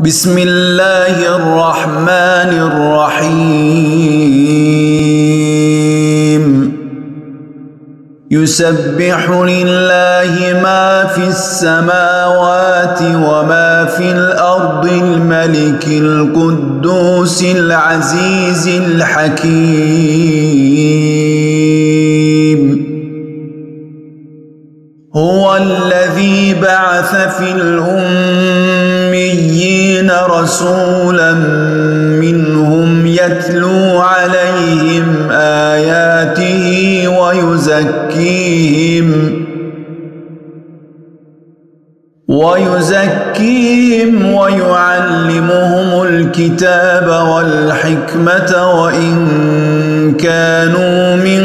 بسم الله الرحمن الرحيم يسبح لله ما في السماوات وما في الأرض الملك القدوس العزيز الحكيم هو الذي بعث في الأميين رسولا منهم يتلو عليهم آياته ويزكيهم ويزكيهم ويعلمهم الكتاب والحكمة وإن كانوا من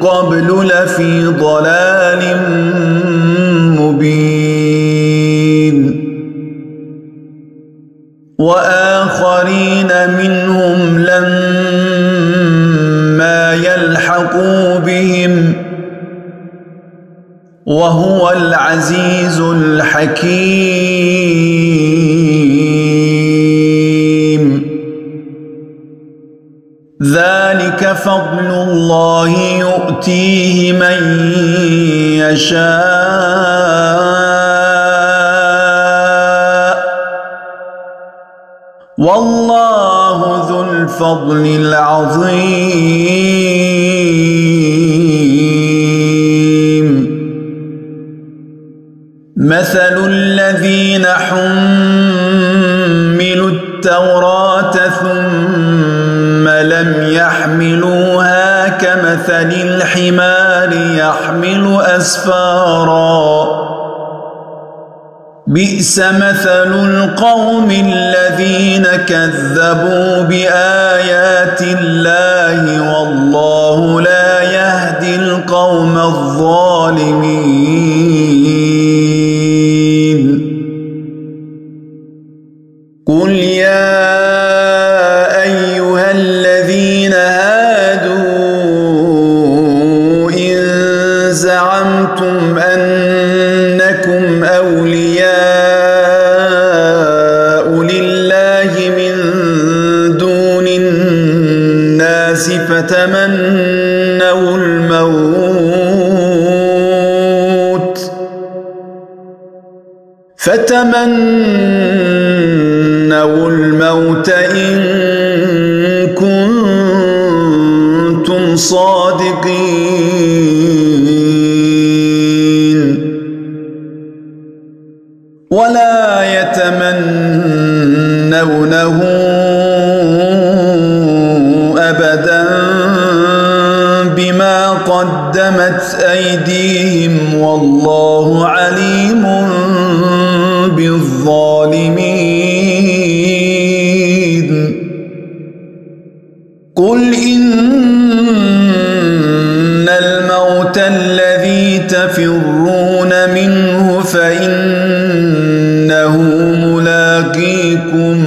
قبل لفي ضلال مبين وآخرين منهم لما يلحقوا بهم وهو العزيز الحكيم. ذلك فضل الله يؤتيه من يشاء. والله ذو الفضل العظيم. مثل الذين حملوا التوراة ثم لم يحملوها كمثل الحمار يحمل أسفارا. بئس مثل القوم الذين كذبوا بآيات الله والله لا يهدي القوم الظالمين. فتمنوا الموت. فتمنوا الموت إن كنتم صادقين. ولا يتمنونه قدمت أيديهم والله عليم بالظالمين قل إن الموت الذي تفرون منه فإنه ملاقيكم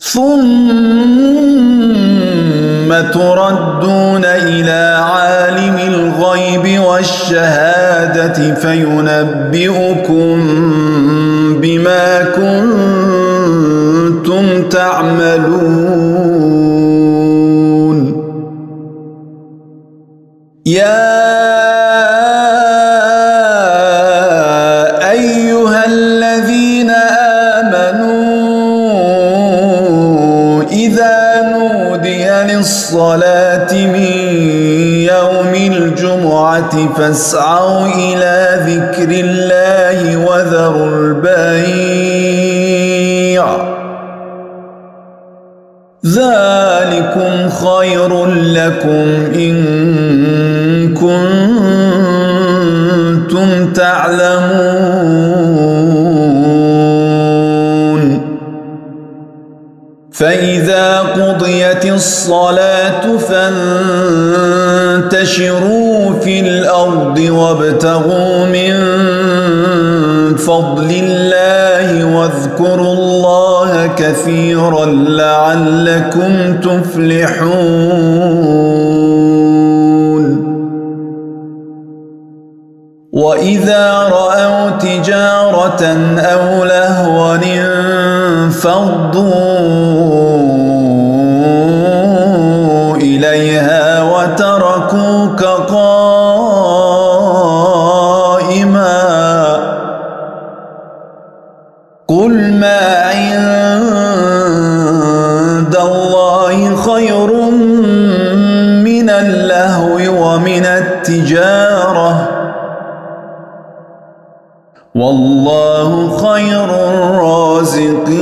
ثم تردون إلى عالم الغيب والشهادة فينبئكم بما كنتم تعملون. يا للصلاة من يوم الجمعة فاسعوا إلى ذكر الله وذروا البيع. ذلكم خير لكم إن كنتم تعلمون. فإذا قضيت الصلاة فانتشروا في الأرض وابتغوا من فضل الله واذكروا الله كثيرا لعلكم تفلحون. وإذا رأوا تجارة أو لهوا انفضوا قائما قل ما عند الله خير من اللهو ومن التجارة والله خير الرازقين